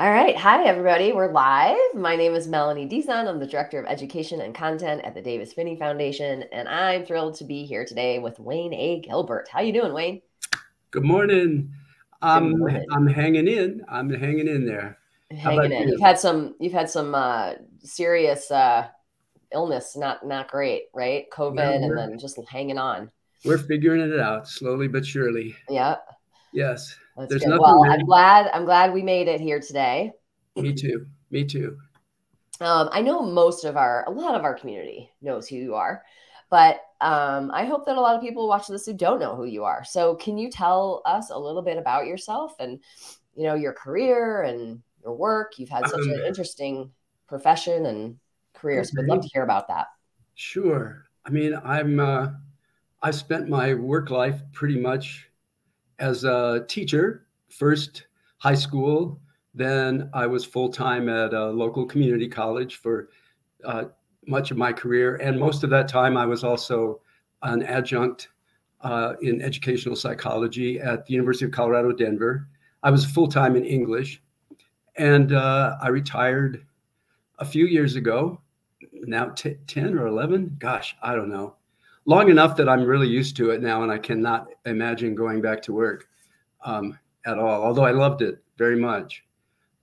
All right. Hi, everybody. We're live. My name is Melani Dizon. I'm the Director of Education and Content at the Davis Phinney Foundation, and I'm thrilled to be here today with Wayne A. Gilbert. How you doing, Wayne? Good morning. I'm, morning. I'm hanging in. I'm hanging in there. Hanging in. You? You've had some. You've had some uh, serious uh, illness. Not not great, right? COVID, yeah, and then just hanging on. We're figuring it out slowly but surely. Yeah. Yes. That's There's good. nothing. Well, I'm glad. I'm glad we made it here today. Me too. Me too. Um, I know most of our, a lot of our community knows who you are, but um, I hope that a lot of people watch this who don't know who you are. So, can you tell us a little bit about yourself and, you know, your career and your work? You've had such um, an interesting profession and career, so I'd love to hear about that. Sure. I mean, I'm. Uh, I spent my work life pretty much as a teacher, first high school, then I was full time at a local community college for uh, much of my career. And most of that time, I was also an adjunct uh, in educational psychology at the University of Colorado, Denver. I was full time in English. And uh, I retired a few years ago, now t- 10 or 11. Gosh, I don't know long enough that I'm really used to it now, and I cannot imagine going back to work um, at all. Although I loved it very much,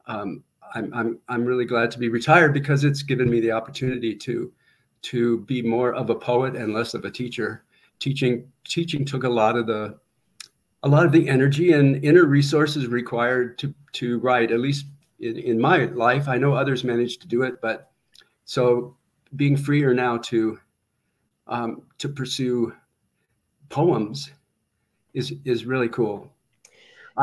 um, I'm, I'm I'm really glad to be retired because it's given me the opportunity to to be more of a poet and less of a teacher. Teaching teaching took a lot of the a lot of the energy and inner resources required to to write. At least in, in my life, I know others managed to do it, but so being freer now to um, to pursue poems is is really cool.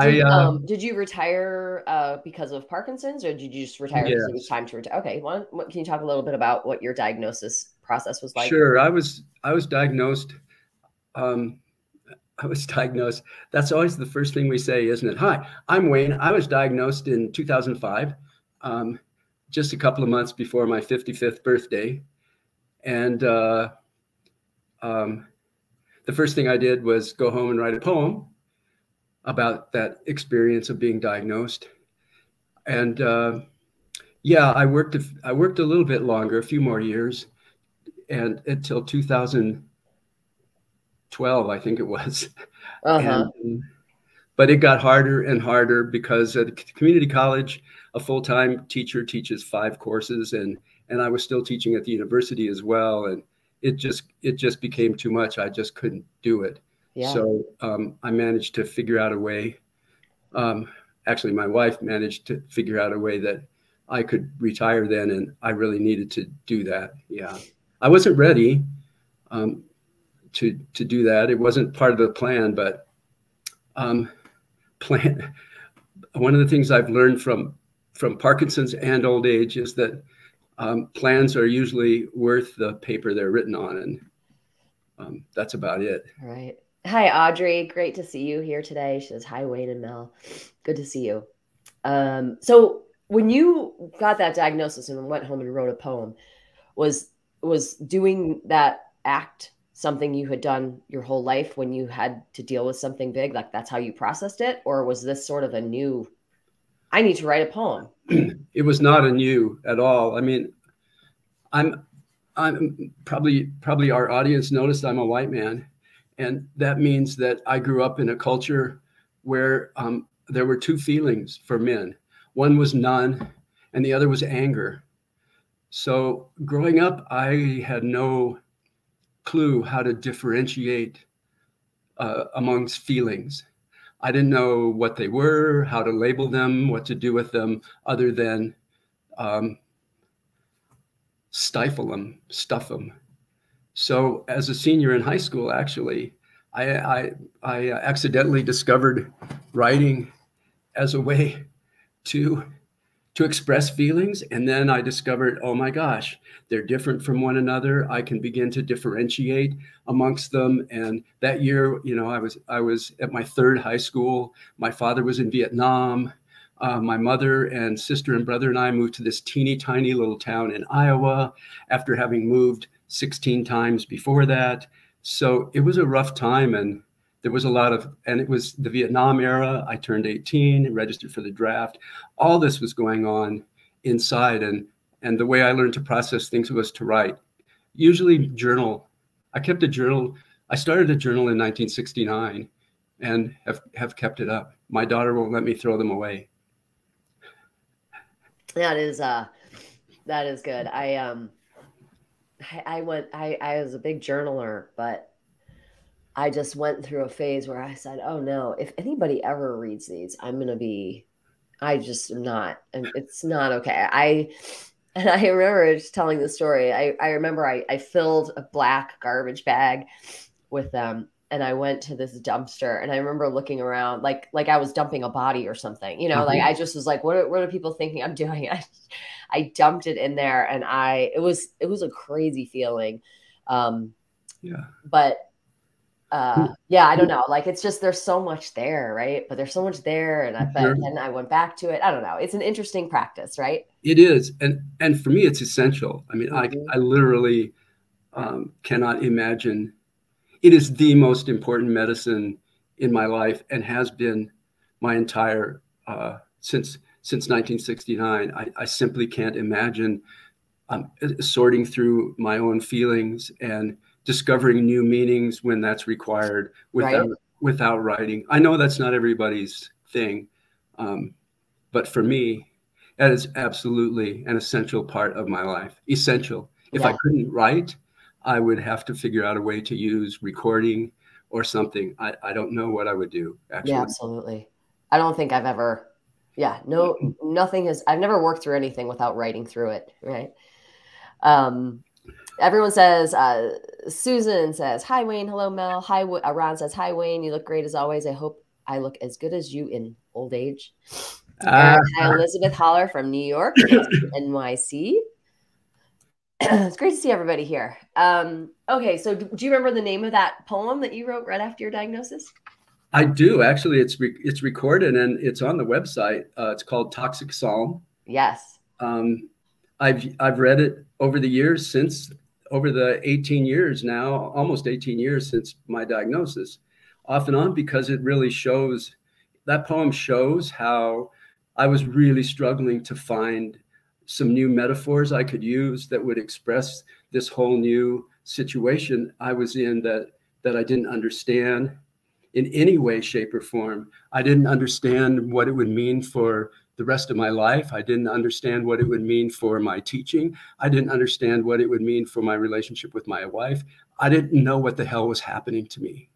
Did, I, uh, um, did you retire uh, because of Parkinson's, or did you just retire yes. because it was time to retire? Okay, well, can you talk a little bit about what your diagnosis process was like? Sure, I was I was diagnosed. Um, I was diagnosed. That's always the first thing we say, isn't it? Hi, I'm Wayne. I was diagnosed in 2005, um, just a couple of months before my 55th birthday, and uh, um, the first thing I did was go home and write a poem about that experience of being diagnosed. And uh, yeah, I worked. I worked a little bit longer, a few more years, and until 2012, I think it was. Uh-huh. And, but it got harder and harder because at community college, a full-time teacher teaches five courses, and and I was still teaching at the university as well, and it just it just became too much. I just couldn't do it. Yeah. So um, I managed to figure out a way. Um, actually, my wife managed to figure out a way that I could retire then, and I really needed to do that. Yeah, I wasn't ready um, to to do that. It wasn't part of the plan, but um, plan. One of the things I've learned from from Parkinson's and old age is that um, plans are usually worth the paper they're written on, and um, that's about it. Right. Hi, Audrey. Great to see you here today. She says, Hi, Wayne and Mel. Good to see you. Um, so, when you got that diagnosis and went home and wrote a poem, was was doing that act something you had done your whole life when you had to deal with something big? Like that's how you processed it, or was this sort of a new? I need to write a poem it was not a new at all. I mean, I'm I'm probably probably our audience noticed I'm a white man, and that means that I grew up in a culture where um, there were two feelings for men. One was none, and the other was anger. So growing up, I had no clue how to differentiate uh, amongst feelings. I didn't know what they were, how to label them, what to do with them, other than um, stifle them, stuff them. So, as a senior in high school, actually, I, I, I accidentally discovered writing as a way to to express feelings. And then I discovered, oh my gosh, they're different from one another. I can begin to differentiate amongst them. And that year, you know, I was I was at my third high school. My father was in Vietnam. Uh, my mother and sister and brother and I moved to this teeny tiny little town in Iowa after having moved 16 times before that. So it was a rough time. And there was a lot of, and it was the Vietnam era. I turned 18, registered for the draft. All this was going on inside, and and the way I learned to process things was to write. Usually, journal. I kept a journal. I started a journal in 1969, and have have kept it up. My daughter won't let me throw them away. That is uh, that is good. I um, I, I went. I I was a big journaler, but I just went through a phase where I said, "Oh no, if anybody ever reads these, I'm going to be I just am not and it's not okay." I and I remember just telling the story. I I remember I I filled a black garbage bag with them and I went to this dumpster and I remember looking around like like I was dumping a body or something. You know, mm-hmm. like I just was like what are, what are people thinking I'm doing? I I dumped it in there and I it was it was a crazy feeling. Um yeah. But uh, yeah, I don't know. Like it's just there's so much there, right? But there's so much there, and I but then I went back to it. I don't know. It's an interesting practice, right? It is, and and for me, it's essential. I mean, mm-hmm. I I literally um, cannot imagine. It is the most important medicine in my life, and has been my entire uh, since since 1969. I, I simply can't imagine um, sorting through my own feelings and discovering new meanings when that's required without right. without writing. I know that's not everybody's thing, um, but for me, that is absolutely an essential part of my life. Essential. If yeah. I couldn't write, I would have to figure out a way to use recording or something. I, I don't know what I would do. Actually. Yeah, absolutely. I don't think I've ever. Yeah, no, nothing has. I've never worked through anything without writing through it. Right. Um, everyone says uh, susan says hi wayne. Hello mel. Hi uh, ron says hi wayne. You look great as always. I hope i look as good as you in old age. Uh, hi elizabeth holler from new york nyc it's great to see everybody here. Um, okay so do you remember the name of that poem that you wrote right after your diagnosis? I do actually. It's re- it's recorded and it's on the website. Uh, it's called toxic psalm. Yes. Um, I've I've read it over the years since over the 18 years now, almost 18 years since my diagnosis, off and on, because it really shows that poem shows how I was really struggling to find some new metaphors I could use that would express this whole new situation I was in that that I didn't understand in any way, shape, or form. I didn't understand what it would mean for the rest of my life. I didn't understand what it would mean for my teaching. I didn't understand what it would mean for my relationship with my wife. I didn't know what the hell was happening to me.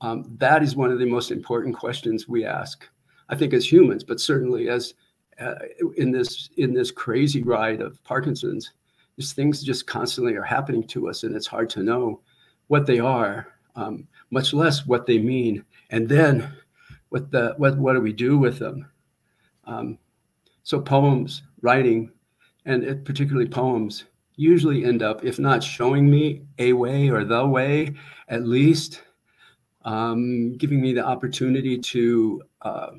Um, that is one of the most important questions we ask, I think, as humans, but certainly as uh, in this in this crazy ride of Parkinson's, these things just constantly are happening to us, and it's hard to know what they are, um, much less what they mean, and then what the what what do we do with them? Um, so poems, writing, and it, particularly poems, usually end up, if not showing me a way or the way, at least um, giving me the opportunity to uh,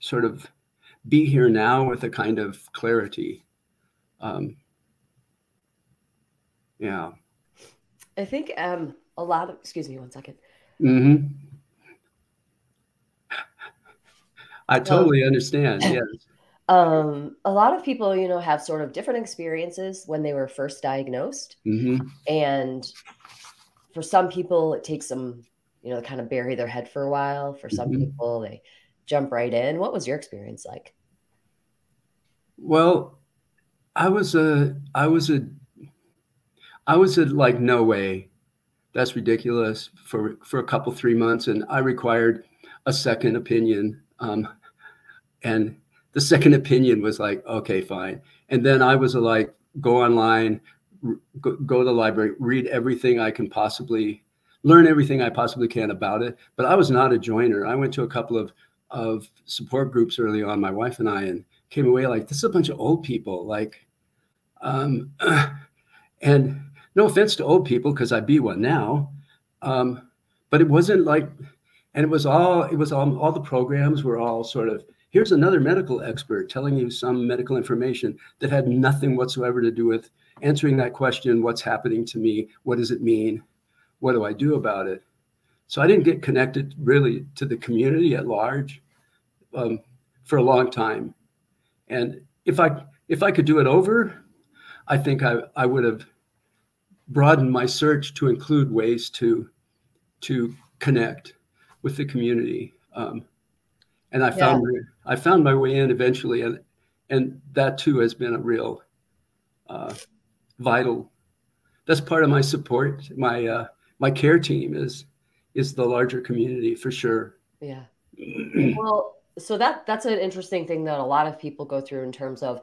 sort of be here now with a kind of clarity. Um, yeah. I think um, a lot of, excuse me one second. Mm-hmm. I totally um, understand. Yes. Um, a lot of people, you know, have sort of different experiences when they were first diagnosed. Mm-hmm. And for some people, it takes them, you know, kind of bury their head for a while. For some mm-hmm. people, they jump right in. What was your experience like? Well, I was a, I was a, I was a like, no way, that's ridiculous for for a couple three months, and I required a second opinion um, and the second opinion was like, okay, fine. And then I was like, go online, go, go to the library, read everything I can possibly, learn everything I possibly can about it. But I was not a joiner. I went to a couple of of support groups early on, my wife and I, and came away like, this is a bunch of old people. Like, um, and no offense to old people, because I be one now. Um, but it wasn't like and it was all it was all all the programs were all sort of here's another medical expert telling you some medical information that had nothing whatsoever to do with answering that question what's happening to me what does it mean what do i do about it so I didn't get connected really to the community at large um, for a long time. And if I if I could do it over, I think I, I would have broadened my search to include ways to to connect with the community. Um, and I found yeah. my, I found my way in eventually, and and that too has been a real uh, vital. That's part of my support. My uh, my care team is is the larger community for sure. Yeah. well, so that that's an interesting thing that a lot of people go through in terms of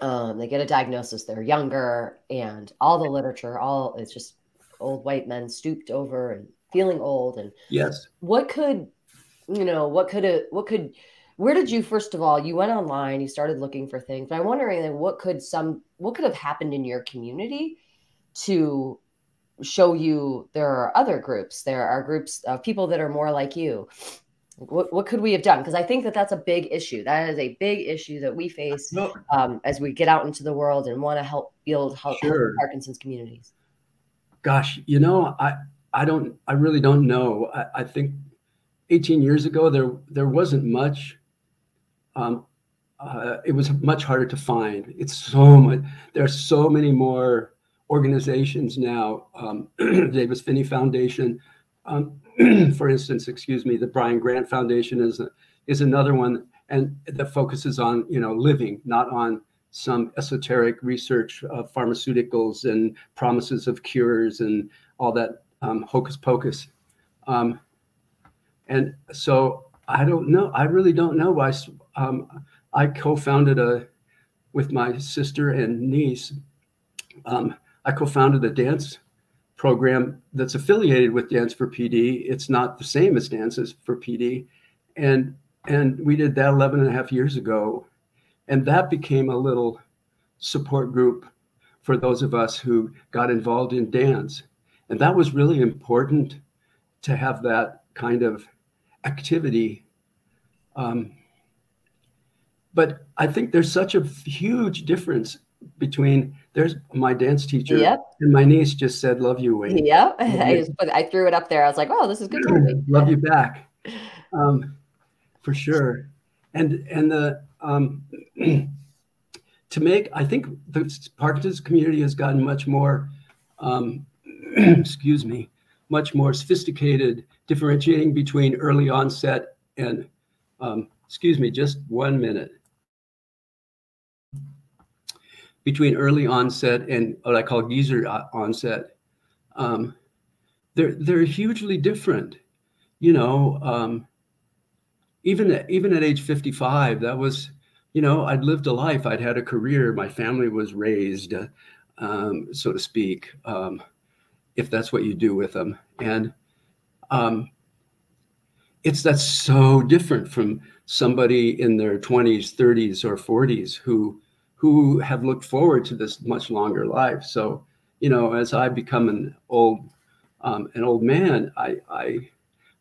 um, they get a diagnosis, they're younger, and all the literature, all it's just old white men stooped over and feeling old. And yes, what could you know? What could it? What could? Where did you first of all? You went online, you started looking for things. But I'm wondering, like, what could some? What could have happened in your community to show you there are other groups? There are groups of people that are more like you what, what could we have done? Because I think that that's a big issue. That is a big issue that we face um, as we get out into the world and want to help build help, sure. Parkinson's communities. Gosh, you know, I I don't I really don't know. I, I think 18 years ago there there wasn't much. Um, uh, it was much harder to find. It's so much. There are so many more organizations now. Um, Davis Phinney Foundation. Um, for instance, excuse me, the Brian Grant Foundation is a, is another one, and that focuses on you know living, not on some esoteric research of pharmaceuticals and promises of cures and all that um, hocus pocus. Um, and so I don't know. I really don't know why. Um, I co-founded a with my sister and niece. Um, I co-founded a dance program that's affiliated with Dance for PD. It's not the same as Dances for PD. And and we did that 11 and a half years ago. And that became a little support group for those of us who got involved in dance. And that was really important to have that kind of activity. Um, but I think there's such a huge difference between there's my dance teacher yep. and my niece just said love you wayne. Yep. I just put, i threw it up there. I was like oh this is good love you back. Um, for sure. And and the um, to make i think the parkinson's community has gotten much more um, excuse me much more sophisticated differentiating between early onset and um, excuse me just one minute between early onset and what I call geezer onset, um, they're they're hugely different. You know, um, even at, even at age 55, that was, you know, I'd lived a life, I'd had a career, my family was raised, um, so to speak, um, if that's what you do with them, and um, it's that's so different from somebody in their 20s, 30s, or 40s who who have looked forward to this much longer life. So, you know, as I become an old um, an old man, I, I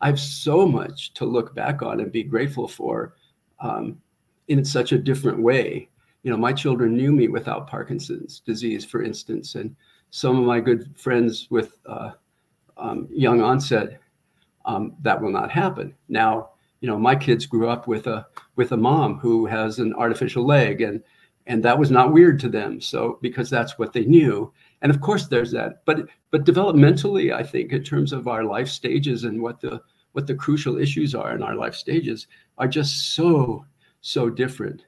I have so much to look back on and be grateful for um, in such a different way. You know, my children knew me without Parkinson's disease, for instance, and some of my good friends with uh, um, young onset, um, that will not happen. Now, you know, my kids grew up with a with a mom who has an artificial leg, and and that was not weird to them. So because that's what they knew. And of course there's that. But but developmentally i think in terms of our life stages and what the what the crucial issues are in our life stages are just so so different.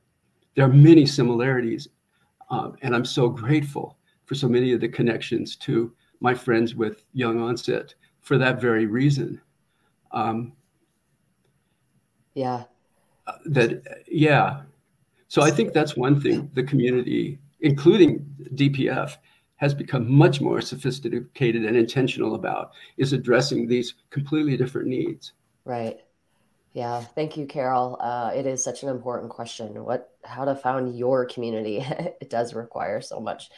There are many similarities um, and i'm so grateful for so many of the connections to my friends with young onset for that very reason um, yeah uh, that yeah so I think that's one thing the community, including DPF, has become much more sophisticated and intentional about is addressing these completely different needs. Right. Yeah. Thank you, Carol. Uh, it is such an important question. What, how to found your community? it does require so much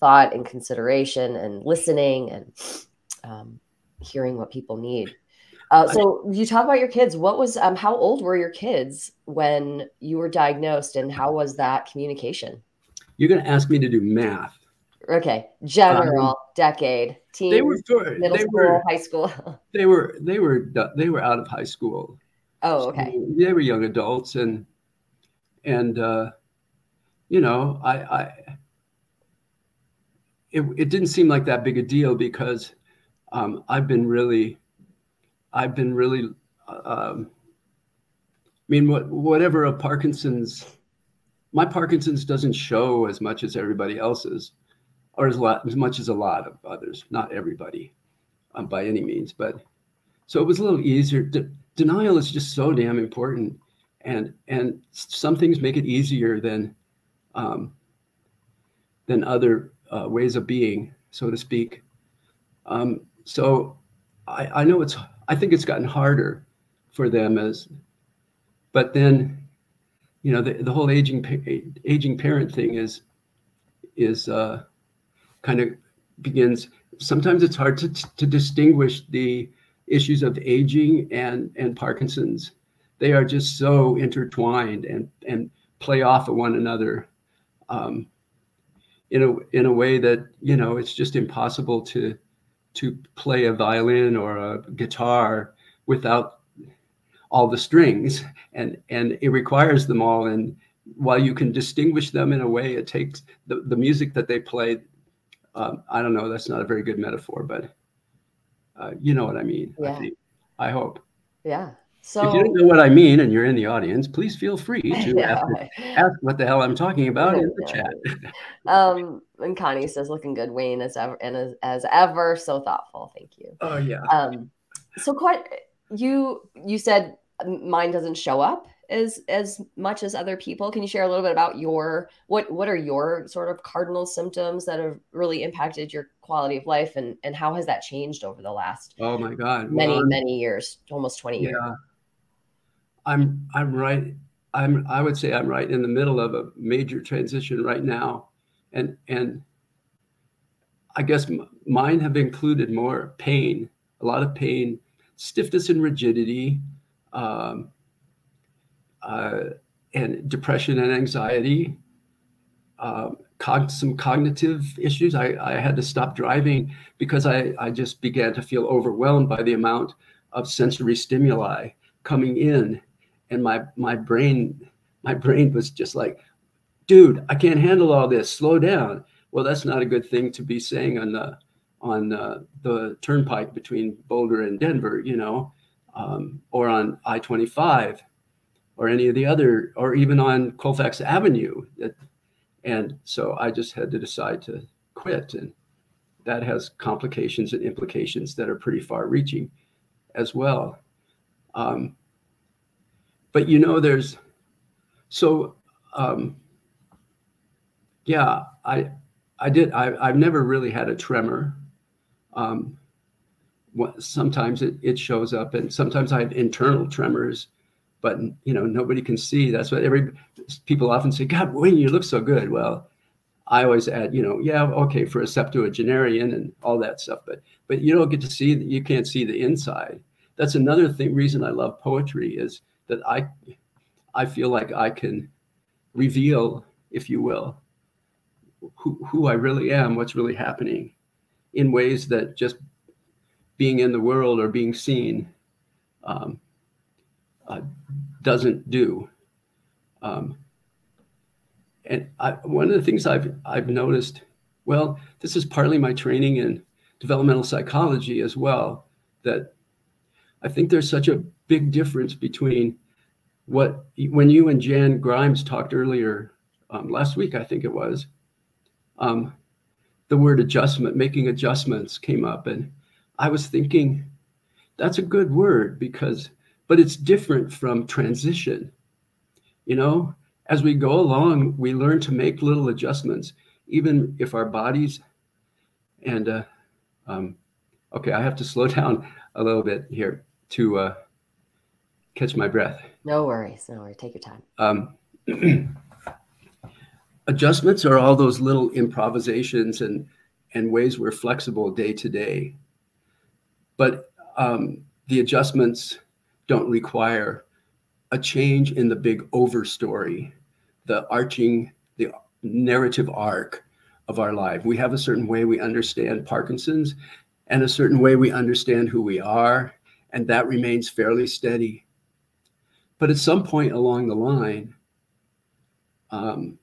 thought and consideration and listening and um, hearing what people need. Uh, so you talk about your kids. What was um, how old were your kids when you were diagnosed, and how was that communication? You're going to ask me to do math. Okay, general um, decade. teen, they were middle they school, were high school? they were they were they were out of high school. Oh, okay. So they were young adults, and and uh, you know, I, I it, it didn't seem like that big a deal because um, I've been really, I've been really, um, I mean, what, whatever a Parkinson's, my Parkinson's doesn't show as much as everybody else's, or as, lot, as much as a lot of others. Not everybody, um, by any means, but so it was a little easier. De- denial is just so damn important, and and some things make it easier than um, than other uh, ways of being, so to speak. Um, so I, I know it's I think it's gotten harder for them as, but then, you know, the, the whole aging aging parent thing is is uh, kind of begins. Sometimes it's hard to to distinguish the issues of aging and and Parkinson's. They are just so intertwined and and play off of one another. Um, in a in a way that you know it's just impossible to to play a violin or a guitar without all the strings. And and it requires them all. And while you can distinguish them in a way it takes the, the music that they play um, i don't know that's not a very good metaphor but uh, you know what i mean yeah. i think i hope. Yeah so if you don't know what I mean and you're in the audience, please feel free to yeah. ask, ask, what the hell I'm talking about in the chat. um, and Connie says, "Looking good, Wayne, as ever, and as, as ever, so thoughtful. Thank you." Oh yeah. Um, so quite you you said mine doesn't show up as as much as other people. Can you share a little bit about your what what are your sort of cardinal symptoms that have really impacted your quality of life and and how has that changed over the last oh my god many well, many years almost 20 yeah. years I'm I'm right. I'm I would say I'm right in the middle of a major transition right now, and and I guess mine have included more pain, a lot of pain, stiffness and rigidity, um, uh, and depression and anxiety. Um, cog- some cognitive issues. I, I had to stop driving because I, I just began to feel overwhelmed by the amount of sensory stimuli coming in and my my brain my brain was just like dude i can't handle all this. Slow down. Well that's not a good thing to be saying on the on uh, the turnpike between boulder and denver you know um, or on i-25 or any of the other or even on colfax avenue. And so i just had to decide to quit and that has complications and implications that are pretty far reaching as well. Um, but you know, there's so um, yeah, I I did I, I've never really had a tremor. Um, sometimes it, it shows up and sometimes I have internal tremors, but you know, nobody can see. That's what every people often say, God, Wayne, you look so good. Well, I always add, you know, yeah, okay, for a septuagenarian and all that stuff, but but you don't get to see you can't see the inside. That's another thing reason I love poetry is that I I feel like I can reveal, if you will, who, who I really am, what's really happening in ways that just being in the world or being seen um, uh, doesn't do. Um, and I, one of the things I've, I've noticed, well, this is partly my training in developmental psychology as well, that I think there's such a big difference between what when you and Jan Grimes talked earlier um, last week, I think it was, um, the word adjustment, making adjustments came up, and I was thinking that's a good word because, but it's different from transition. You know, as we go along, we learn to make little adjustments, even if our bodies and uh, um, okay, I have to slow down a little bit here to uh, catch my breath. No worries. No worries. Take your time. Um, adjustments are all those little improvisations and and ways we're flexible day to day. But um, the adjustments don't require a change in the big over story, the arching, the narrative arc of our life. We have a certain way we understand Parkinson's and a certain way we understand who we are, and that remains fairly steady. But at some point along the line, um,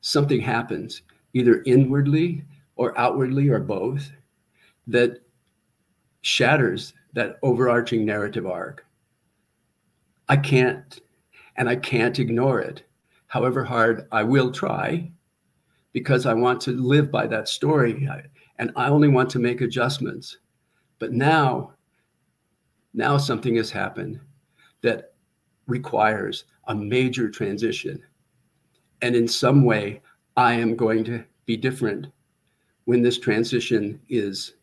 something happens, either inwardly or outwardly or both, that shatters that overarching narrative arc. I can't, and I can't ignore it. However hard I will try, because I want to live by that story and I only want to make adjustments. But now, now something has happened that requires a major transition. And in some way, I am going to be different when this transition is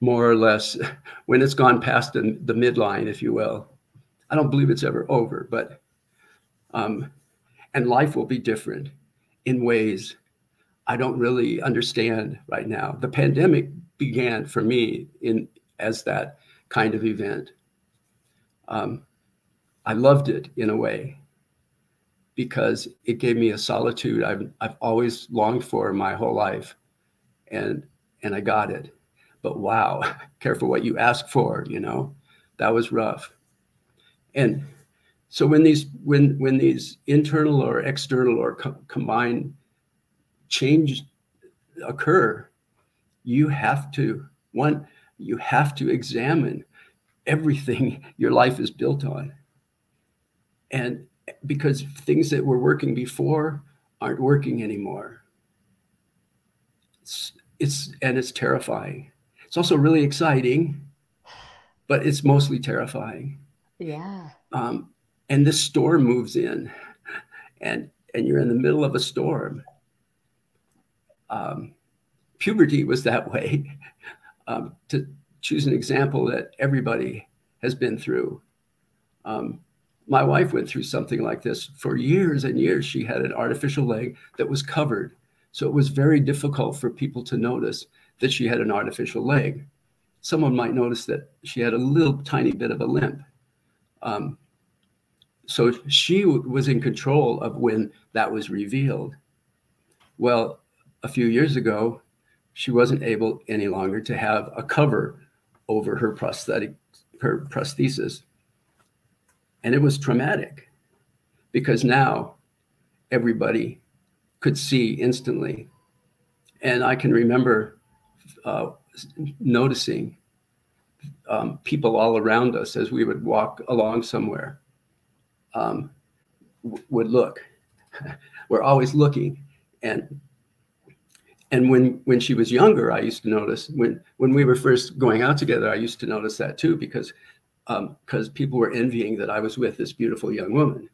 more or less when it's gone past the, the midline, if you will. I don't believe it's ever over, but um, and life will be different in ways I don't really understand right now. The pandemic began for me in as that kind of event. Um, I loved it in a way because it gave me a solitude I've, I've always longed for my whole life, and and I got it. But wow, careful what you ask for. You know, that was rough. And so when these when when these internal or external or co- combined change occur, you have to one you have to examine everything your life is built on. And because things that were working before aren't working anymore. It's, it's and it's terrifying. It's also really exciting, but it's mostly terrifying. Yeah. Um, and this storm moves in, and and you're in the middle of a storm. Um, puberty was that way. Um, to choose an example that everybody has been through. Um, my wife went through something like this for years and years. She had an artificial leg that was covered. So it was very difficult for people to notice that she had an artificial leg. Someone might notice that she had a little tiny bit of a limp. Um, so she was in control of when that was revealed. Well, a few years ago, she wasn't able any longer to have a cover over her prosthetic, her prosthesis. And it was traumatic because now everybody could see instantly. And I can remember uh, noticing um, people all around us as we would walk along somewhere um, would look. We're always looking. And and when when she was younger, I used to notice when when we were first going out together, I used to notice that too because because um, people were envying that I was with this beautiful young woman,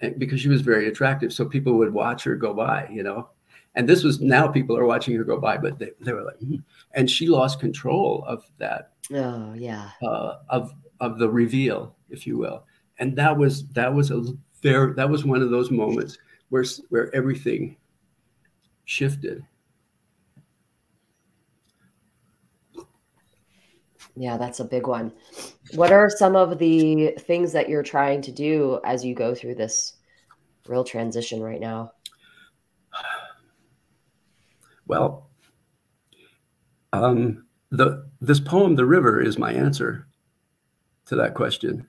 and because she was very attractive, so people would watch her go by, you know. And this was now people are watching her go by, but they, they were like, mm. and she lost control of that. Oh yeah. Uh, of of the reveal, if you will, and that was that was a very that was one of those moments where where everything shifted. Yeah, that's a big one. What are some of the things that you're trying to do as you go through this real transition right now? Well, um, the this poem, "The River," is my answer to that question.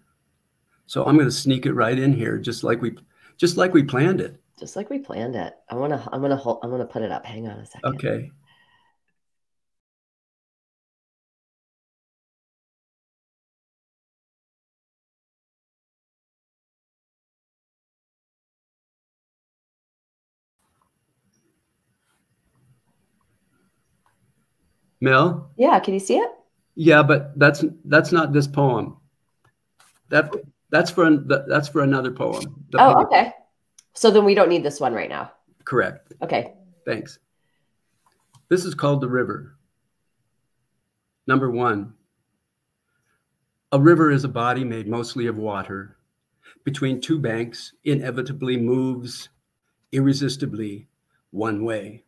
So I'm going to sneak it right in here, just like we, just like we planned it. Just like we planned it. I want to. I'm going to hold. I'm going to put it up. Hang on a second. Okay. Mel? Yeah, can you see it? Yeah, but that's that's not this poem. That that's for that's for another poem. Oh, okay. So then we don't need this one right now. Correct. Okay. Thanks. This is called the river. Number one. A river is a body made mostly of water. Between two banks, inevitably moves irresistibly one way.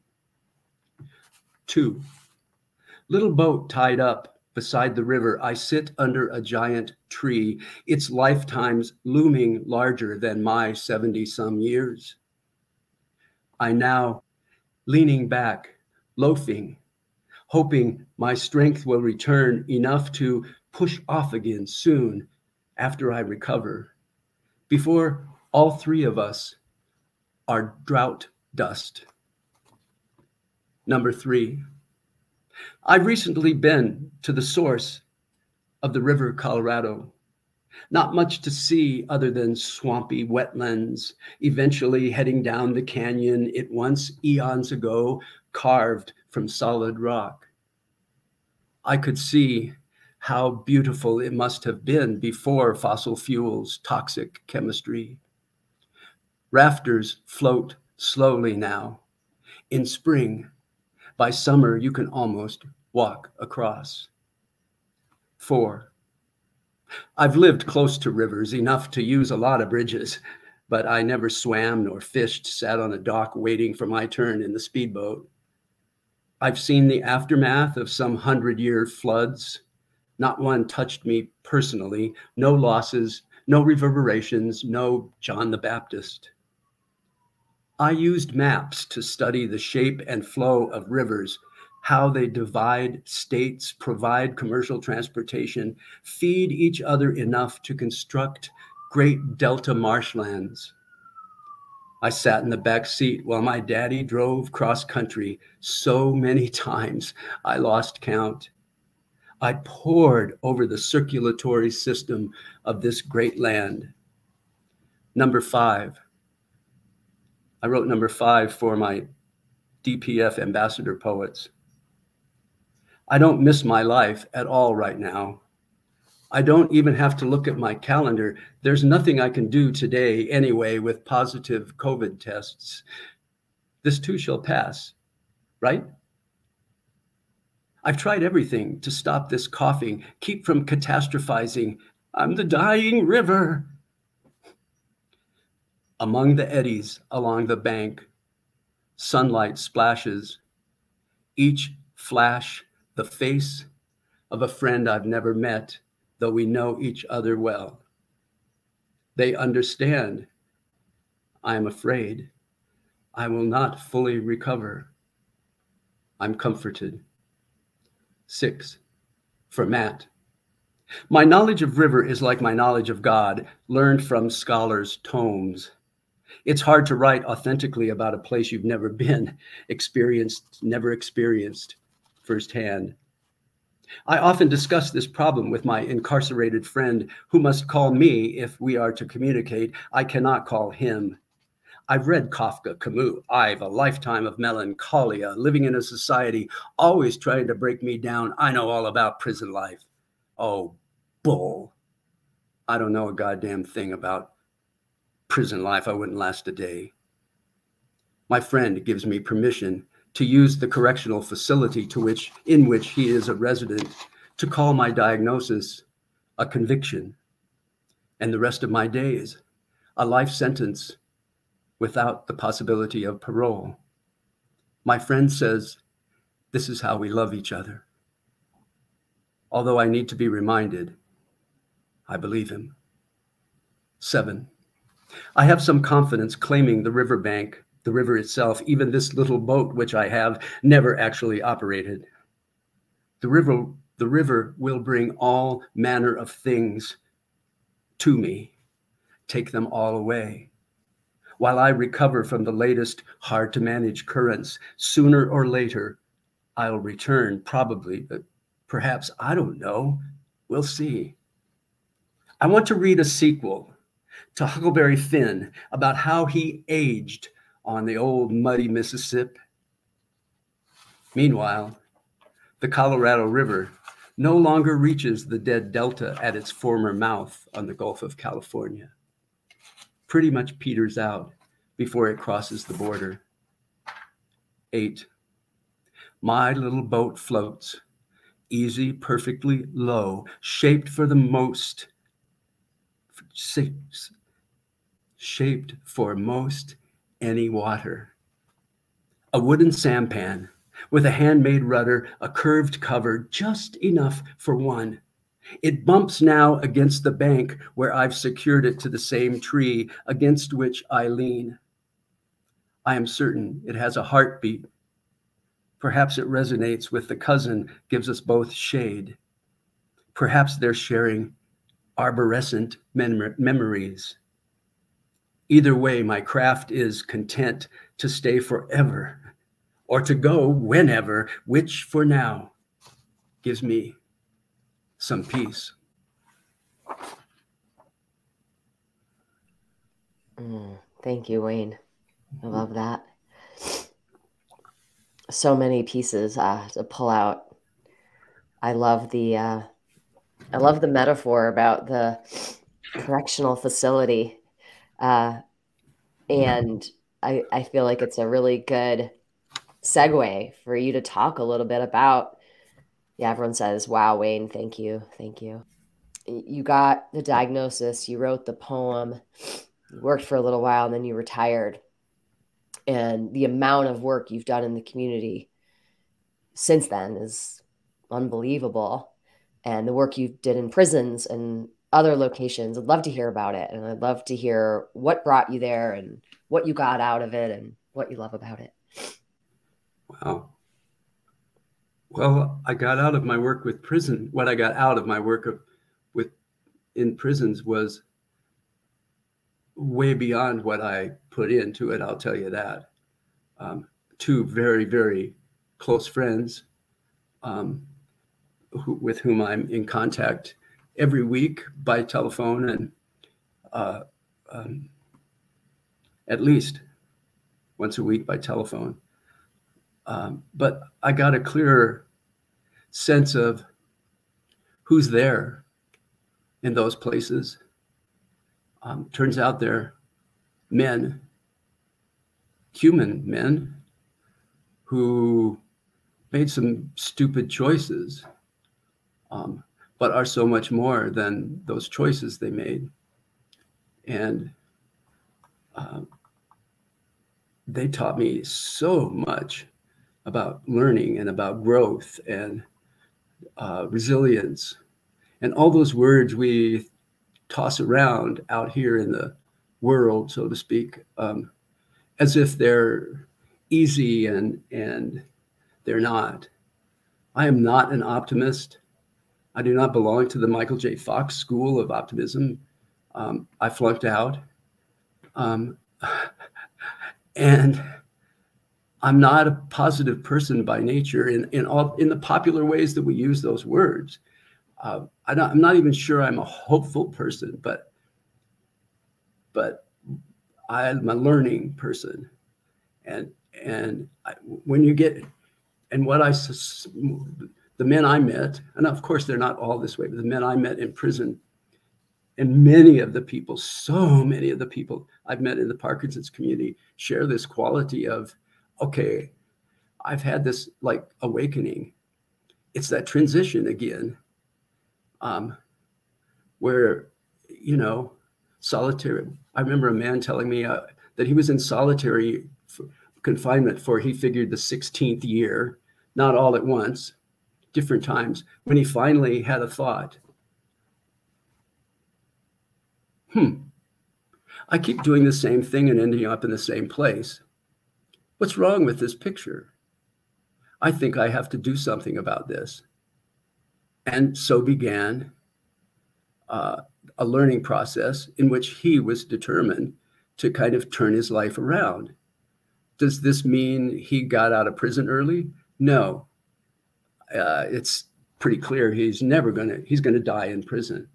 Two. Little boat tied up beside the river, I sit under a giant tree, its lifetimes looming larger than my 70 some years. I now, leaning back, loafing, hoping my strength will return enough to push off again soon after I recover, before all three of us are drought dust. Number three, I've recently been to the source of the River Colorado. Not much to see other than swampy wetlands, eventually heading down the canyon it once eons ago carved from solid rock. I could see how beautiful it must have been before fossil fuels, toxic chemistry. Rafters float slowly now. In spring, by summer, you can almost walk across. Four, I've lived close to rivers enough to use a lot of bridges, but I never swam nor fished, sat on a dock waiting for my turn in the speedboat. I've seen the aftermath of some hundred year floods. Not one touched me personally, no losses, no reverberations, no John the Baptist. I used maps to study the shape and flow of rivers, how they divide states, provide commercial transportation, feed each other enough to construct great delta marshlands. I sat in the back seat while my daddy drove cross country so many times I lost count. I pored over the circulatory system of this great land. Number five, I wrote number five for my DPF ambassador poets. I don't miss my life at all right now. I don't even have to look at my calendar. There's nothing I can do today anyway with positive COVID tests. This too shall pass, right? I've tried everything to stop this coughing, keep from catastrophizing. I'm the dying river. Among the eddies along the bank, sunlight splashes, each flash the face of a friend I've never met though we know each other well. They understand. I am afraid. I will not fully recover. I'm comforted. Six, for Matt. My knowledge of river is like my knowledge of God, learned from scholars' tomes. It's hard to write authentically about a place you've never been, experienced, never experienced firsthand. I often discuss this problem with my incarcerated friend who must call me if we are to communicate. I cannot call him. I've read Kafka, Camus. I've a lifetime of melancholia, living in a society always trying to break me down. I know all about prison life. Oh, bull. I don't know a goddamn thing about prison life. I wouldn't last a day. My friend gives me permission to use the correctional facility to which in which he is a resident to call my diagnosis a conviction and the rest of my days a life sentence without the possibility of parole. My friend says this is how we love each other. Although I need to be reminded, I believe him. Seven, I have some confidence claiming the riverbank the river itself, even this little boat which I have never actually operated. The river, the river will bring all manner of things to me, take them all away. While I recover from the latest hard to manage currents, sooner or later, I'll return, probably, but perhaps, I don't know. We'll see. I want to read a sequel to Huckleberry Finn about how he aged on the old muddy Mississippi. Meanwhile, the Colorado River no longer reaches the dead delta at its former mouth on the Gulf of California. Pretty much peters out before it crosses the border. Eight, my little boat floats, easy, perfectly low, shaped for the most, shaped for most any water. A wooden sampan with a handmade rudder, a curved cover, just enough for one. It bumps now against the bank where I've secured it to the same tree against which I lean. I am certain it has a heartbeat. Perhaps it resonates with the cousin, gives us both shade. Perhaps they're sharing arborescent mem- memories. Either way, my craft is content to stay forever or to go whenever, which for now gives me some peace. Mm, thank you, Wayne. I love that. So many pieces uh, to pull out. I love the uh, I love the metaphor about the correctional facility, uh, and I I feel like it's a really good segue for you to talk a little bit about. Yeah, everyone says, "Wow, Wayne, thank you, thank you." You got the diagnosis. You wrote the poem. You worked for a little while, and then you retired and the amount of work you've done in the community since then is unbelievable and the work you did in prisons and other locations i'd love to hear about it and i'd love to hear what brought you there and what you got out of it and what you love about it wow well i got out of my work with prison what i got out of my work of, with in prisons was way beyond what I put into it. I'll tell you that. Um, two very, very close friends um, who, with whom I'm in contact every week by telephone and uh, um, at least once a week by telephone. Um, but I got a clearer sense of who's there in those places um, turns out they're men, human men, who made some stupid choices, um, but are so much more than those choices they made. And uh, they taught me so much about learning and about growth and uh, resilience and all those words we toss around out here in the world, so to speak, um, as if they're easy and and they're not. I am not an optimist. I do not belong to the Michael J. Fox school of optimism. Um, I flunked out. Um, and I'm not a positive person by nature in, in all in the popular ways that we use those words uh, I am not even sure I'm a hopeful person, but but I'm a learning person, and and I, when you get and what I the men I met, and of course they're not all this way, but the men I met in prison, and many of the people, so many of the people I've met in the Parkinson's community share this quality of, okay, I've had this like awakening. It's that transition again um, where, you know, solitary. I remember a man telling me uh, that he was in solitary confinement for, he figured, the 16th year, not all at once, different times, when he finally had a thought. Hmm, I keep doing the same thing and ending up in the same place. What's wrong with this picture? I think I have to do something about this. And so began uh, a learning process in which he was determined to kind of turn his life around. Does this mean he got out of prison early? No. Uh, it's pretty clear he's never going to, he's going to die in prison.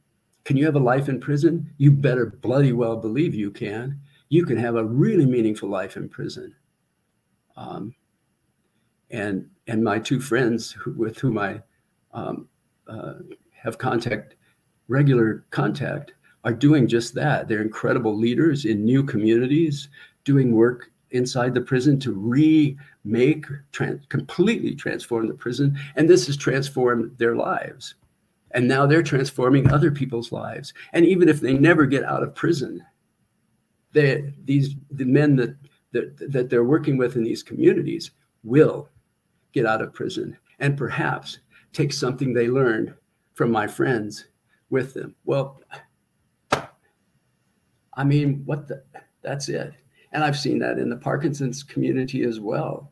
Can you have a life in prison? You better bloody well believe you can. You can have a really meaningful life in prison. Um, and and my two friends who, with whom I um, uh, have contact, regular contact, are doing just that. They're incredible leaders in new communities, doing work inside the prison to remake, trans- completely transform the prison. And this has transformed their lives. And now they're transforming other people's lives. And even if they never get out of prison, they, these the men that, that, that they're working with in these communities will get out of prison and perhaps take something they learned from my friends with them. Well, I mean, what the, that's it. And I've seen that in the Parkinson's community as well.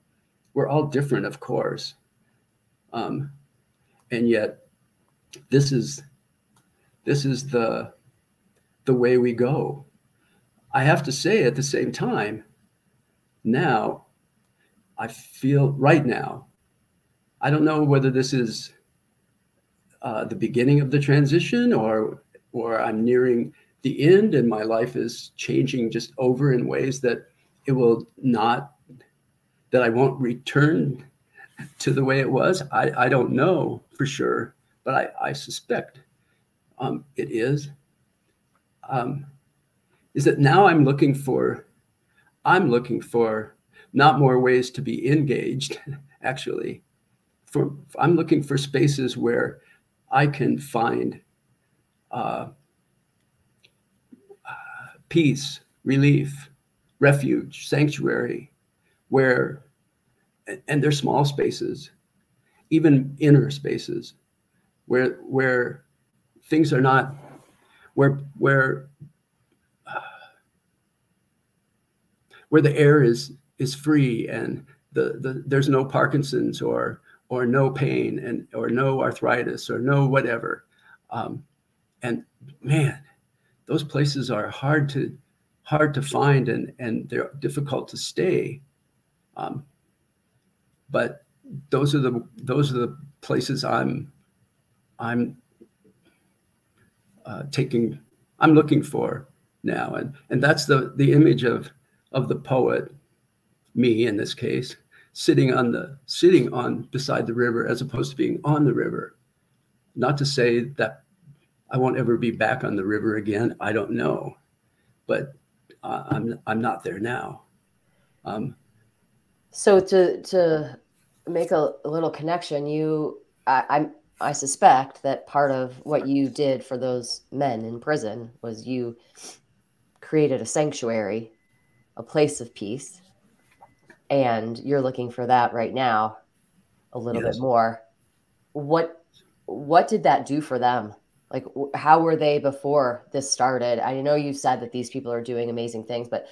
We're all different, of course. Um, and yet, this is this is the the way we go. I have to say at the same time, now I feel right now, I don't know whether this is uh, the beginning of the transition or or I'm nearing the end and my life is changing just over in ways that it will not that I won't return to the way it was. I, I don't know for sure, but I, I suspect um, it is. Um, is that now I'm looking for, I'm looking for not more ways to be engaged, actually. For, I'm looking for spaces where I can find uh, peace, relief, refuge, sanctuary, where, and they're small spaces, even inner spaces, where where things are not, where where where the air is is free and the, the there's no Parkinson's or or no pain and or no arthritis or no whatever. Um, and man, those places are hard to hard to find and and they're difficult to stay. Um, but those are the those are the places I'm I'm uh, taking I'm looking for now, and and that's the the image of of the poet, me in this case, sitting on the sitting on beside the river as opposed to being on the river. Not to say that I won't ever be back on the river again. I don't know, but uh, I'm I'm not there now. Um, so to to make a, a little connection, you I, I'm I suspect that part of what you did for those men in prison was you created a sanctuary a place of peace. And you're looking for that right now a little yes. bit more. What what did that do for them? Like how were they before this started? I know you said that these people are doing amazing things, but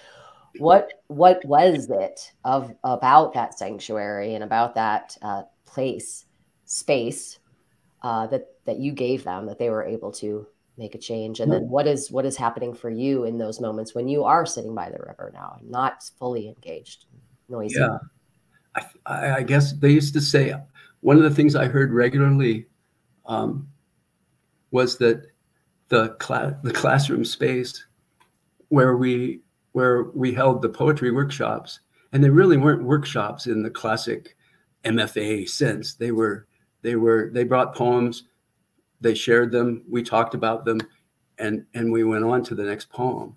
what what was it of about that sanctuary and about that uh, place space uh, that that you gave them that they were able to make a change? And then what is what is happening for you in those moments when you are sitting by the river now not fully engaged noisy yeah. I, I guess they used to say one of the things i heard regularly um, was that the class the classroom space where we where we held the poetry workshops and they really weren't workshops in the classic mfa sense. They were they were they brought poems they shared them we talked about them and and we went on to the next poem.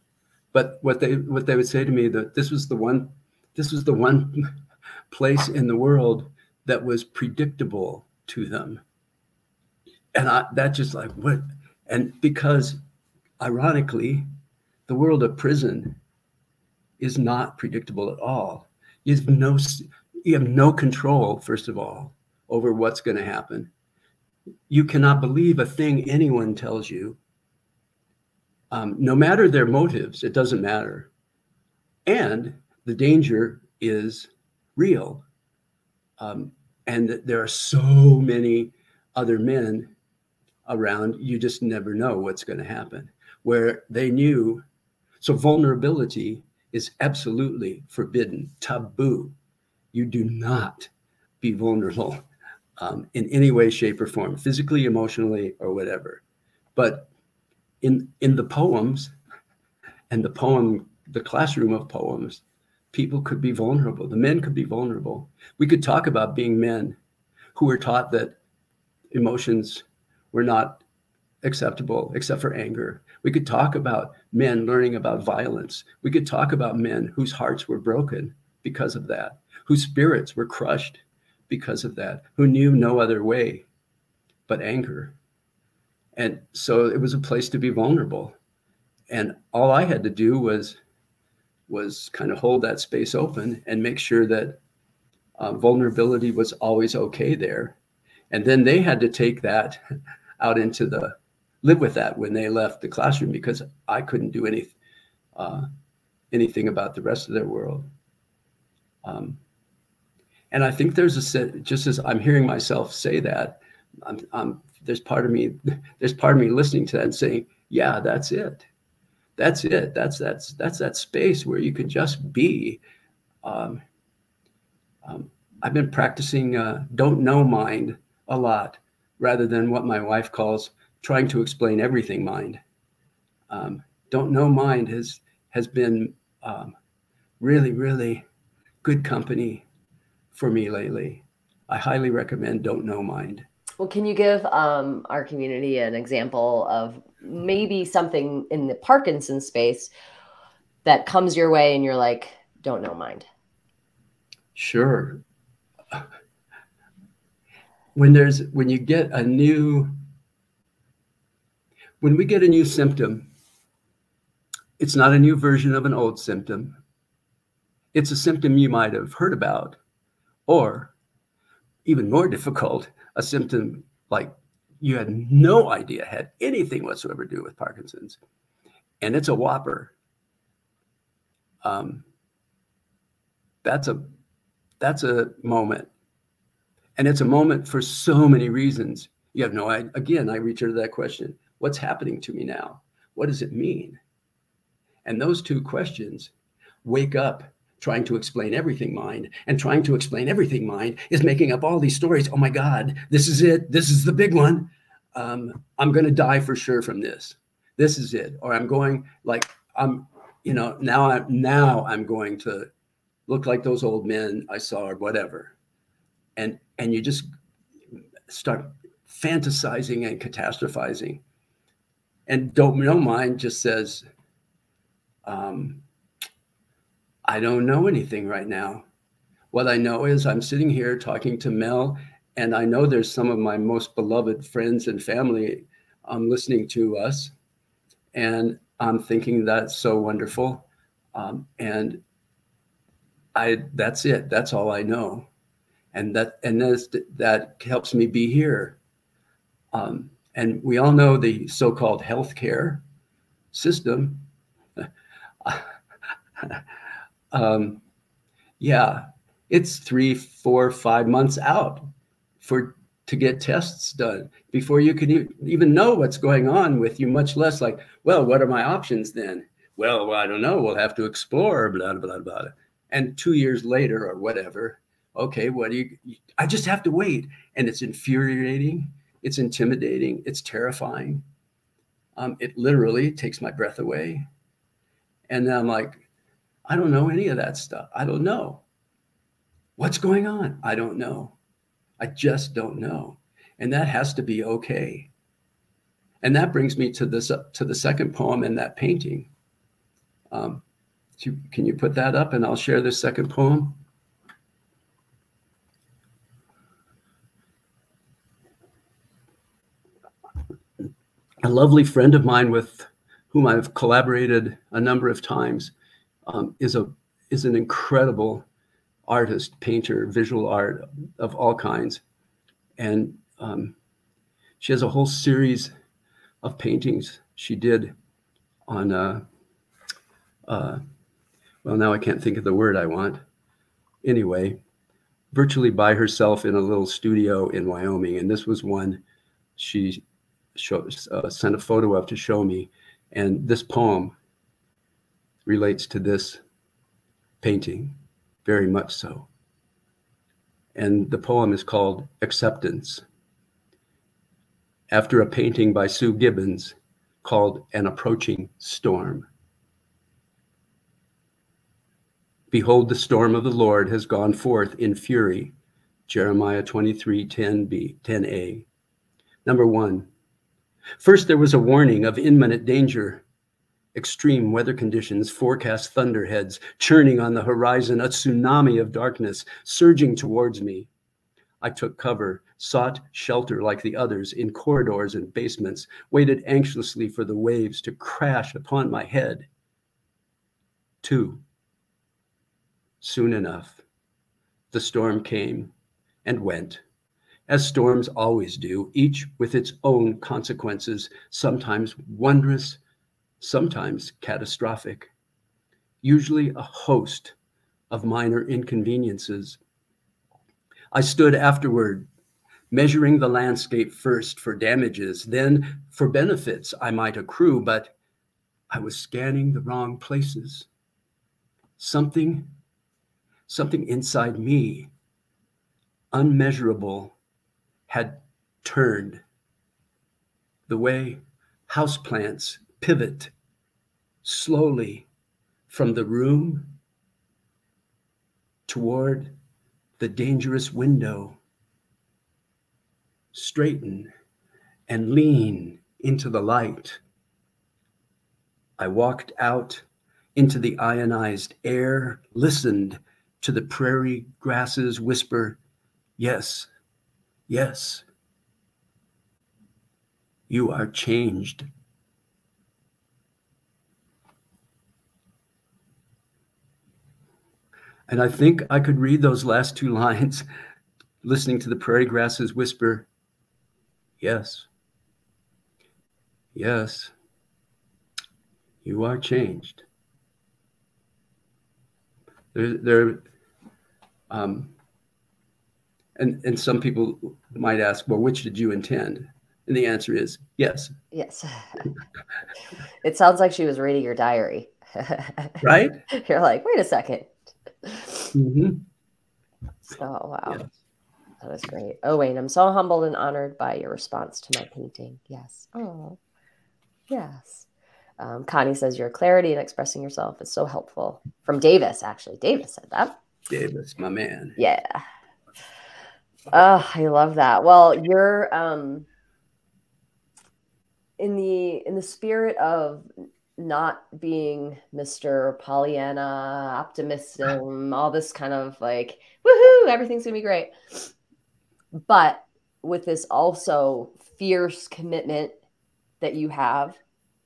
But what they what they would say to me that this was the one this was the one place in the world that was predictable to them and I, that just like what and because ironically the world of prison is not predictable at all you have no you have no control first of all over what's going to happen you cannot believe a thing anyone tells you, um, no matter their motives, it doesn't matter. And the danger is real. Um, and there are so many other men around, you just never know what's going to happen. Where they knew, so vulnerability is absolutely forbidden, taboo. You do not be vulnerable um, in any way, shape, or form, physically, emotionally, or whatever. But in in the poems and the poem, the classroom of poems, people could be vulnerable. The men could be vulnerable. We could talk about being men who were taught that emotions were not acceptable except for anger. We could talk about men learning about violence. We could talk about men whose hearts were broken because of that, whose spirits were crushed because of that, who knew no other way but anger. And so it was a place to be vulnerable. And all I had to do was was kind of hold that space open and make sure that uh, vulnerability was always okay there. And then they had to take that out into the live with that when they left the classroom because I couldn't do any uh, anything about the rest of their world. Um, and I think there's a just as I'm hearing myself say that, I'm, I'm, there's part of me, there's part of me listening to that and saying, yeah, that's it. That's it. That's that's that's that space where you can just be. Um, um, I've been practicing uh, don't know mind a lot, rather than what my wife calls trying to explain everything mind. Um, don't know mind has has been um, really really good company for me lately. I highly recommend Don't Know Mind. Well, can you give um, our community an example of maybe something in the Parkinson space that comes your way and you're like, don't know mind? Sure. When there's when you get a new when we get a new symptom, it's not a new version of an old symptom. It's a symptom you might have heard about, or even more difficult, a symptom like you had no idea had anything whatsoever to do with Parkinson's. And it's a whopper. Um, that's a that's a moment. And it's a moment for so many reasons. You have no idea. Again, I return to that question. What's happening to me now? What does it mean? And those two questions wake up trying to explain everything mind and trying to explain everything mind is making up all these stories oh my god this is it this is the big one um, i'm going to die for sure from this this is it or i'm going like i'm you know now i'm now i'm going to look like those old men i saw or whatever and and you just start fantasizing and catastrophizing and don't know mind just says um, I don't know anything right now. What I know is I'm sitting here talking to Mel, and I know there's some of my most beloved friends and family um, listening to us. And I'm thinking that's so wonderful. Um, and I that's it. That's all I know. And that and that's, that helps me be here. Um, and we all know the so-called healthcare system. um, yeah, it's three, four, five months out for to get tests done before you can even know what's going on with you, much less like, well, what are my options then? Well, I don't know. We'll have to explore, blah, blah, blah. And two years later or whatever, okay, what do you, I just have to wait. And it's infuriating. It's intimidating. It's terrifying. Um, it literally takes my breath away. And then I'm like, I don't know any of that stuff. I don't know. What's going on? I don't know. I just don't know. And that has to be okay. And that brings me to this to the second poem and that painting. Um, can you put that up and I'll share this second poem? A lovely friend of mine with whom I've collaborated a number of times um, is a is an incredible artist, painter, visual art of all kinds, and um, she has a whole series of paintings she did on. Uh, uh, well, now I can't think of the word I want. Anyway, virtually by herself in a little studio in Wyoming, and this was one she shows, uh, sent a photo of to show me, and this poem relates to this painting, very much so. And the poem is called Acceptance. After a painting by Sue Gibbons called An Approaching Storm. Behold, the storm of the Lord has gone forth in fury. Jeremiah 23 10b, 10a. Number one, first there was a warning of imminent danger Extreme weather conditions forecast thunderheads churning on the horizon, a tsunami of darkness surging towards me. I took cover, sought shelter like the others in corridors and basements, waited anxiously for the waves to crash upon my head. Two. Soon enough, the storm came and went, as storms always do, each with its own consequences, sometimes wondrous, sometimes catastrophic. usually a host of minor inconveniences. I stood afterward, measuring the landscape first for damages, then for benefits I might accrue, but I was scanning the wrong places. Something, something inside me, unmeasurable, had turned the way houseplants pivot slowly from the room toward the dangerous window, straighten and lean into the light. I walked out into the ionized air, listened to the prairie grasses whisper, Yes, yes, you are changed. And I think I could read those last two lines, listening to the prairie grasses whisper, Yes, yes, you are changed. There, there, um, and and some people might ask, well, which did you intend? And the answer is yes. Yes. it sounds like she was reading your diary. right? You're like, wait a 2nd mm-hmm. So, wow. Yes. That was great. Oh, Wayne, I'm so humbled and honored by your response to my painting. Yes. Oh, yes. Um, Connie says your clarity in expressing yourself is so helpful. From Davis, actually. Davis said that. Davis, my man. Yeah. Oh, I love that. Well, you're um in the in the spirit of not being Mr. Pollyanna, optimism, all this kind of like, woohoo, everything's gonna be great. But with this also fierce commitment that you have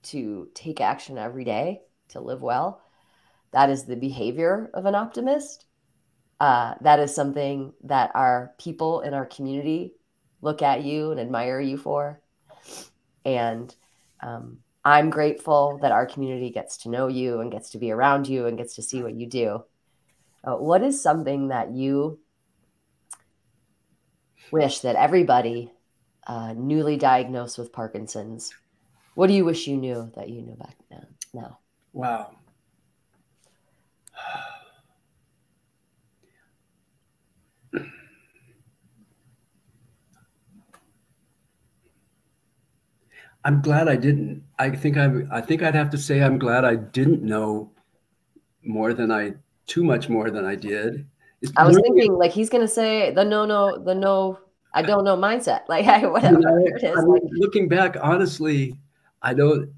to take action every day to live well, that is the behavior of an optimist. Uh, that is something that our people in our community look at you and admire you for. And um, I'm grateful that our community gets to know you and gets to be around you and gets to see what you do. Uh, what is something that you wish that everybody uh, newly diagnosed with Parkinson's, what do you wish you knew that you knew back then? Now? Wow. I'm glad I didn't. I think I I think I'd have to say I'm glad I didn't know more than I too much more than I did. It's I was thinking like he's gonna say the no no the no I don't know mindset like whatever you know, it is. I mean, looking back, honestly, I don't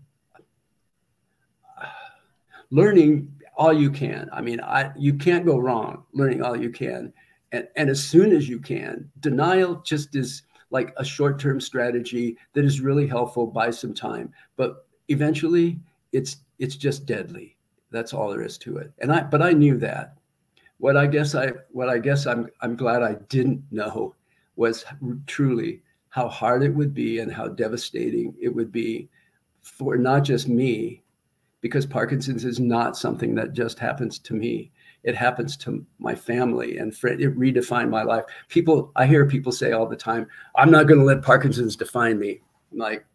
learning all you can. I mean, I you can't go wrong learning all you can, and and as soon as you can, denial just is like a short-term strategy that is really helpful buy some time. But eventually it's it's just deadly. That's all there is to it. And i but i knew that. What i guess i what i guess i'm i'm glad i didn't know was truly how hard it would be and how devastating it would be for not just me because parkinson's is not something that just happens to me it happens to my family and friend. It redefined my life. People, I hear people say all the time, "I'm not going to let Parkinson's define me." I'm like,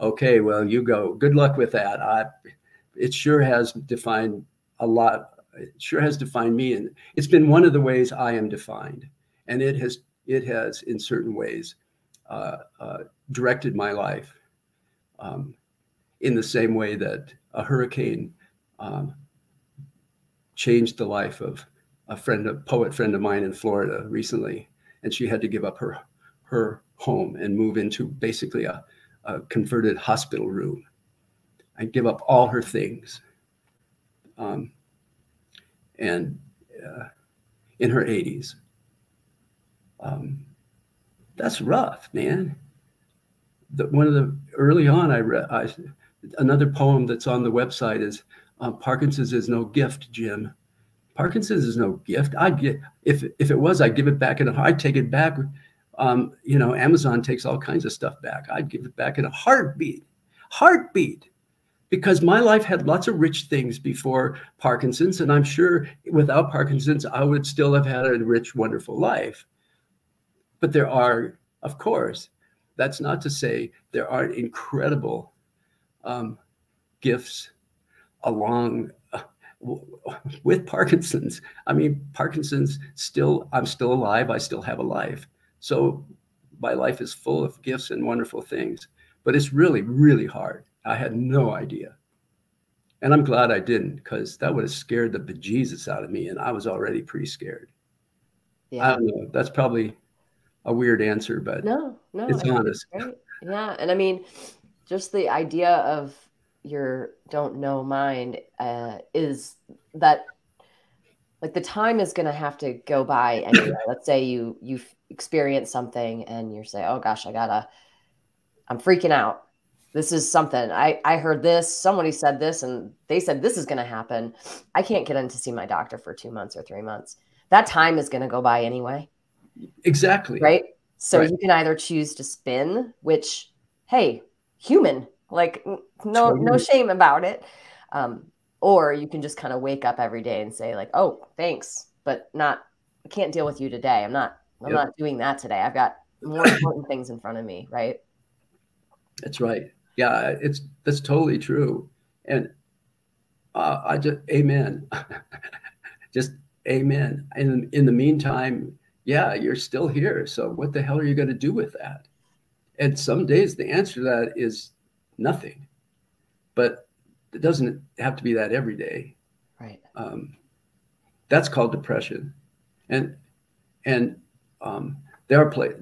okay, well, you go. Good luck with that. I, it sure has defined a lot. It sure has defined me, and it's been one of the ways I am defined. And it has, it has, in certain ways, uh, uh, directed my life um, in the same way that a hurricane um, changed the life of a friend, a poet friend of mine in Florida recently, and she had to give up her her home and move into basically a, a converted hospital room and give up all her things. Um, and uh, in her 80s. Um, that's rough, man. The, one of the early on, I read I, another poem that's on the website is uh, Parkinson's is no gift, Jim. Parkinson's is no gift. I'd get if if it was, I'd give it back in a I'd take it back. Um, you know, Amazon takes all kinds of stuff back. I'd give it back in a heartbeat, heartbeat, because my life had lots of rich things before Parkinson's. And I'm sure without Parkinson's, I would still have had a rich, wonderful life. But there are, of course, that's not to say there aren't incredible um, gifts along with Parkinson's. I mean, Parkinson's still, I'm still alive. I still have a life. So my life is full of gifts and wonderful things, but it's really, really hard. I had no idea. And I'm glad I didn't because that would have scared the bejesus out of me. And I was already pretty scared. Yeah. I don't know. That's probably a weird answer, but no, no, it's honest. Yeah. And I mean, just the idea of your don't know mind uh, is that like the time is going to have to go by anyway. Let's say you you experience something and you're saying, "Oh gosh, I gotta, I'm freaking out. This is something. I I heard this. Somebody said this, and they said this is going to happen. I can't get in to see my doctor for two months or three months. That time is going to go by anyway. Exactly. Right. So right. you can either choose to spin, which, hey, human, like no no shame about it. Um, or you can just kind of wake up every day and say like, oh, thanks, but not. I can't deal with you today. I'm not. I'm yep. not doing that today. I've got more important things in front of me. Right. That's right. Yeah, it's that's totally true. And uh, I just amen. just amen. And in the meantime, yeah, you're still here. So what the hell are you going to do with that? And some days the answer to that is nothing. But it doesn't have to be that every day. Right. Um, that's called depression. And and um, there are play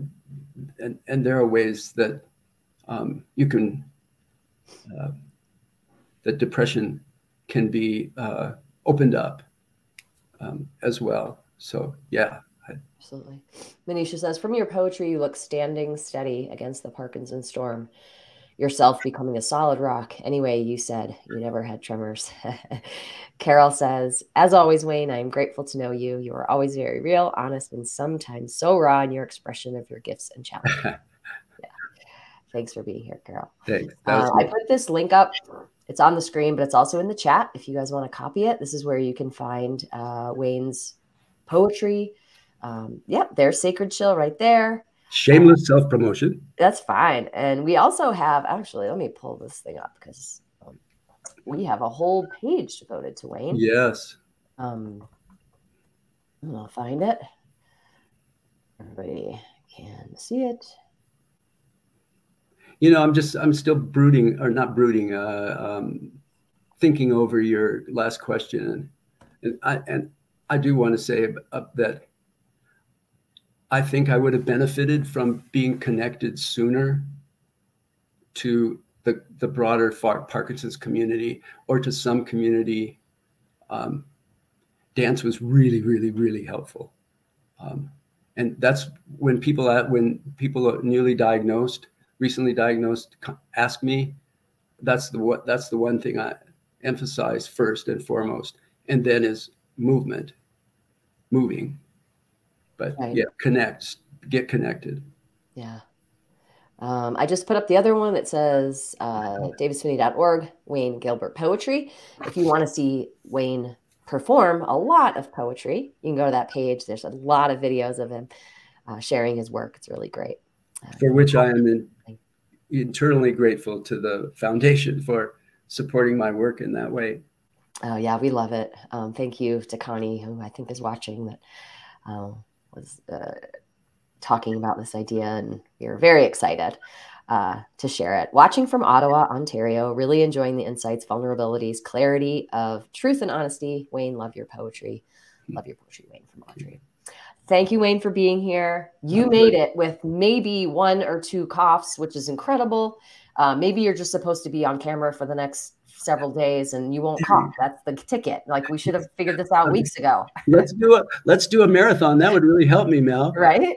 and, and there are ways that um, you can uh, that depression can be uh, opened up um, as well. So yeah, Absolutely. Manisha says, from your poetry, you look standing steady against the Parkinson storm. Yourself becoming a solid rock. Anyway, you said you never had tremors. Carol says, as always, Wayne, I am grateful to know you. You are always very real, honest, and sometimes so raw in your expression of your gifts and challenges. yeah. Thanks for being here, Carol. Thanks. Uh, I put this link up. It's on the screen, but it's also in the chat if you guys want to copy it. This is where you can find uh, Wayne's poetry um, yep, there's Sacred Chill right there. Shameless self promotion. That's fine. And we also have, actually, let me pull this thing up because um, we have a whole page devoted to Wayne. Yes. Um, I'll find it. Everybody can see it. You know, I'm just, I'm still brooding, or not brooding, uh, um, thinking over your last question. And I, and I do want to say that I think I would have benefited from being connected sooner to the, the broader Parkinson's community or to some community. Um, dance was really, really, really helpful. Um, and that's when people at, when people are newly diagnosed, recently diagnosed, ask me, that's the what that's the one thing I emphasize first and foremost, and then is movement, moving but right. yeah, connect, get connected. Yeah. Um, I just put up the other one that says uh, davisphinney.org, Wayne Gilbert Poetry. If you want to see Wayne perform a lot of poetry, you can go to that page. There's a lot of videos of him uh, sharing his work. It's really great. Uh, for which I am in, eternally grateful to the foundation for supporting my work in that way. Oh yeah, we love it. Um, thank you to Connie, who I think is watching. That um, was uh, talking about this idea, and we were very excited uh, to share it. Watching from Ottawa, Ontario, really enjoying the insights, vulnerabilities, clarity of truth and honesty. Wayne, love your poetry. Love your poetry, Wayne from Audrey. Thank you, Wayne, for being here. You made it with maybe one or two coughs, which is incredible. Uh, maybe you're just supposed to be on camera for the next several days and you won't cough. That's the ticket. Like we should have figured this out weeks ago. let's do a let's do a marathon. That would really help me, Mel. Right.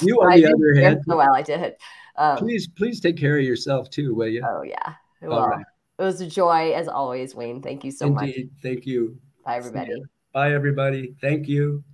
you on I the other hand. So well, I did. Um, please, please take care of yourself too, will you? Oh yeah. Well, right. it was a joy as always, Wayne. Thank you so Indeed. much. Thank you. Bye everybody. Bye everybody. Thank you.